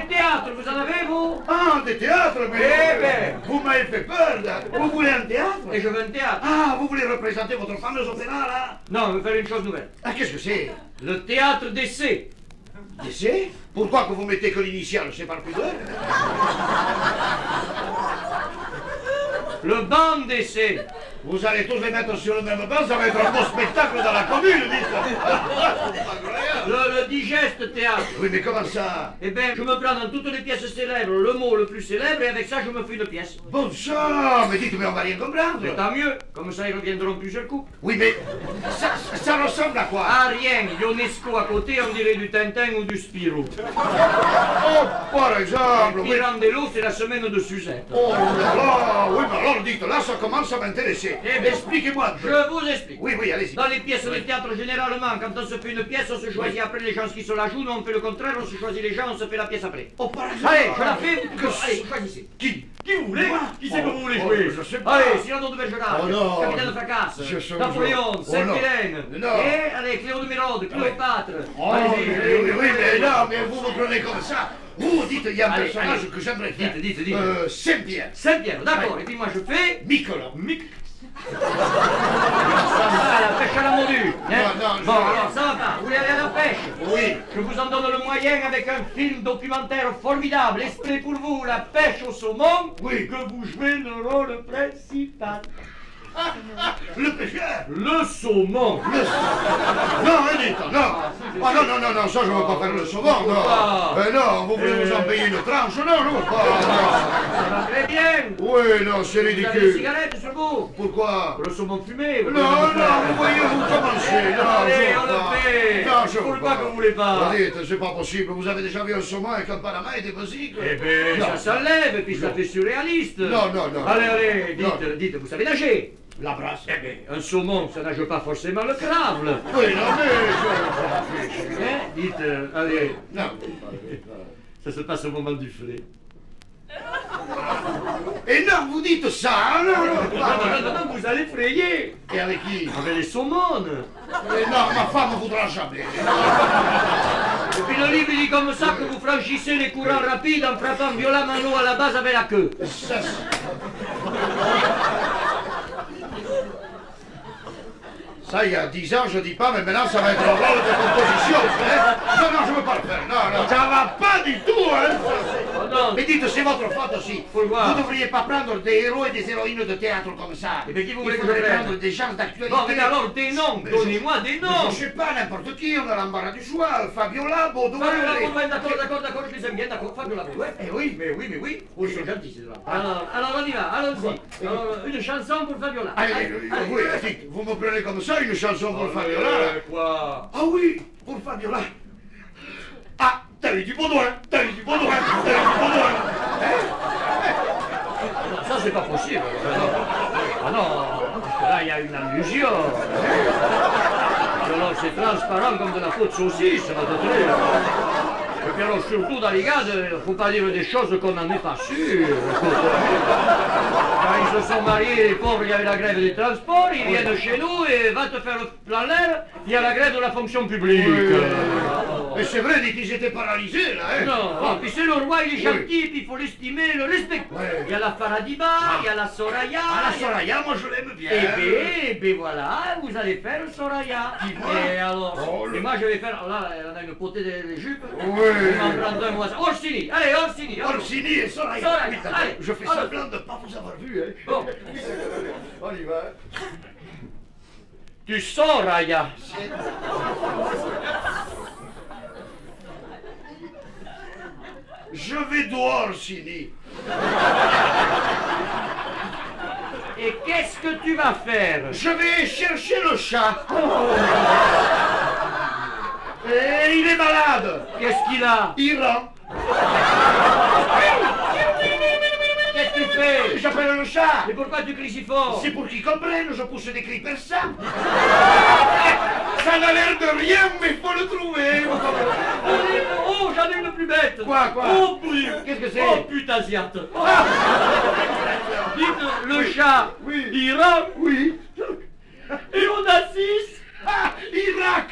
des théâtres, vous en avez, vous? Ah, des théâtres, mais... Eh ben. Vous m'avez fait peur, là. Vous voulez un théâtre? Et je veux un théâtre. Ah, vous voulez représenter votre fameuse opéra, là? Non, il me fallait une chose nouvelle. Ah, qu'est-ce que c'est? Le théâtre d'essai. D'essai? Pourquoi que vous mettez que l'initiale C'est par pudeur Le banc d'essai. Vous allez tous les mettre sur le même banc, ça va être un beau spectacle dans la commune, dites Le, digeste théâtre. Oui, mais comment ça Eh bien, je me prends dans toutes les pièces célèbres le mot le plus célèbre et avec ça, je me fais une pièce. Bon sang Mais dites, mais on va rien comprendre Mais tant mieux, comme ça, ils reviendront plusieurs coups. Oui, mais ça, ça ressemble à quoi Ah, rien, Ionesco à côté, on dirait du Tintin ou du Spirou. Oh, par exemple, oui. Pirandello, c'est la semaine de Suzette. Oh là là Oui, mais alors dites, là, ça commence à m'intéresser. Eh ben, Expliquez-moi. Je vous explique. Oui, oui, allez-y. Dans les pièces de théâtre, généralement, quand on se fait une pièce, on se choisit après les gens qui se la jouent. Nous, on fait le contraire, on se choisit les gens, on se fait la pièce après. Oh, par exemple Allez, je la fais. Que Allez, choisissez. Qui Qui vous voulez Moi Qui c'est que vous voulez Oh, jouer je sais pas. Allez, Cyrano de Bergerac, Oh non. Capitaine Fracasse, Je sais- Napoléon, Oh Sainte-Hélène, non. et allez, Cléo de Mérode, Cléopâtre. Oh, oui, oui, mais non, mais vous me prenez comme ça. Vous dites, il y a un personnage que j'aimerais faire. Dites, dites, dites. Euh, Saint-Pierre. Saint-Pierre, d'accord. Et puis moi, je fais... Nicolas. Mic. Ça la pêche à la morue. hein Non, non, bon, alors, ça va pas. Vous voulez aller à la pêche Oui. Je vous en donne le moyen avec un film documentaire formidable, exprès pour vous, La pêche au saumon, Oui. que vous jouez le rôle principal. Le pêcheur. Le saumon Le... Non, hein, dites, non. Ah non, non, non, non, ça, je ne veux pas faire le saumon, non. Pourquoi Euh, non, vous voulez vous en Euh. payer une tranche Non, veux pas, Ça va très bien non. Oui, non, c'est Vous avez des ridicule. cigarettes sur vous Pourquoi? Le saumon fumé Non, non, vous voyez, vous commencez. Non, je Pourquoi pas. que vous voulez pas Dites, c'est pas possible. Vous avez déjà vu un saumon avec un panama et des basiques Eh ben, Non. ça s'enlève et puis ça fait surréaliste. Non, non, non. Allez, allez, dites, Non. dites, vous savez nager La brasse. Eh ben, un saumon, ça nage pas forcément le crabe. Oui, non, mais je... Hein Dites, euh, allez, Non. ça se passe au moment du frais. Et non, vous dites ça, non, non, Non, non, non, vous allez frayer Et avec qui avec les saumones. Eh Non, ma femme ne voudra jamais. Et puis le livre dit comme ça que vous franchissez les courants rapides en frappant violemment l'eau à la base avec la queue. Ça, Ça, il y a 10 ans, je dis pas, mais maintenant, ça va être un rôle de composition. Hein non, non, je veux pas le faire. Non, non, ça va pas du tout, hein Oh non, Mais dites, c'est votre faute aussi. Vous devriez pas prendre des héros et des héroïnes de théâtre comme ça. Et mais qui vous voulez que je prendre des gens d'actualité. Bon, mais alors des noms, donnez-moi des noms. Je sais pas, n'importe qui, on a l'embarras du choix. Fabiola, Baudouin... Fabiola, Baudouin, d'accord, d'accord, d'accord, je les aime bien, d'accord, Fabiola, Baudouin. Eh oui. Mais oui, mais oui, ils sont gentils, ces gens. Alors, alors on y va, allons-y. Une chanson pour Fabiola. Allez, oui, oui, vous me prenez comme ça, une chanson pour Fabiola quoi Ah oui, pour Fabiola. Ah, t'as eu du Baudouin, t'as eu du Baudouin, t'as eu du Baudouin. Non, Ça, c'est pas possible. Ah non, parce que là, il y a une allusion. Alors, c'est transparent comme de la faute saucisse, ça va te dire. Et puis alors, surtout dans les gars, il faut pas dire des choses qu'on n'en est pas sûr. Quand ils se sont mariés, les pauvres, il y avait la grève des transports, ils viennent chez nous et va te faire le plan l'air, il y a la grève de la fonction publique. Mais c'est vrai, ils étaient paralysés, là, hein Non, oh, puis c'est le roi, il est Oui. gentil, puis il faut l'estimer, le respecter. Ouais. Il y a la Faradiba, il y a la Soraya. Ah, la Soraya, moi je l'aime bien. Eh bien, eh bien voilà, vous allez faire le Soraya. Et alors, Oh, le- et moi je vais faire, là, on a une potée de, de jupes. Oui. On va en prendre un voisin. Orsini, allez, Orsini. Orsini et Soraya. Soraya, allez. Je fais semblant de ne pas vous avoir vu, hein Bon, On y va. tu Soraya. Je vais dehors, Orsini. Et qu'est-ce que tu vas faire? Je vais chercher le chat. Et il est malade. Qu'est-ce qu'il a? Il rentre. Qu'est-ce que tu fais? J'appelle le chat. Mais pourquoi tu cries si fort? C'est pour qu'ils comprennent, je pousse des cris persans. Ça n'a l'air de rien, mais il faut le trouver. vous comprenez Oh, j'en ai une plus bête. Quoi, quoi Oh, Qu'est-ce que c'est Oh, putain, ziate Dites, le chat, Oui. il Oui. et on assiste. Ah, Irak